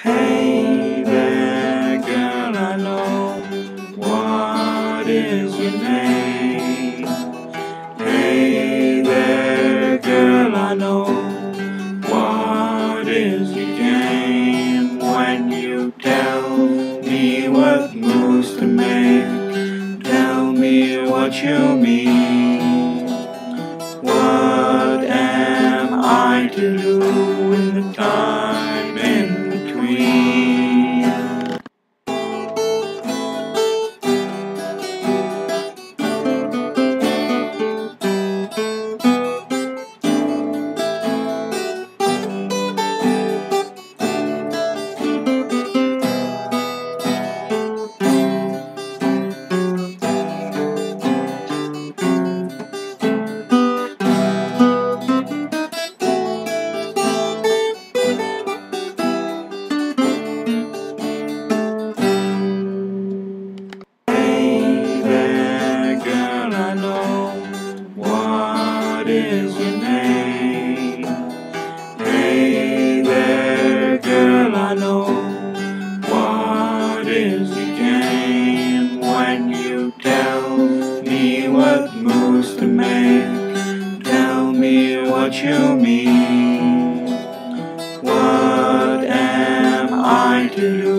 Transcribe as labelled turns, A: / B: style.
A: Hey there, girl, I know. What is your name? Hey there, girl, I know. What is your game? When you tell me what moves to make, tell me what you mean. What am I to do in the time is your name? Hey there, girl, I know. What is your game? When you tell me what moves to make, tell me what you mean. What am I to do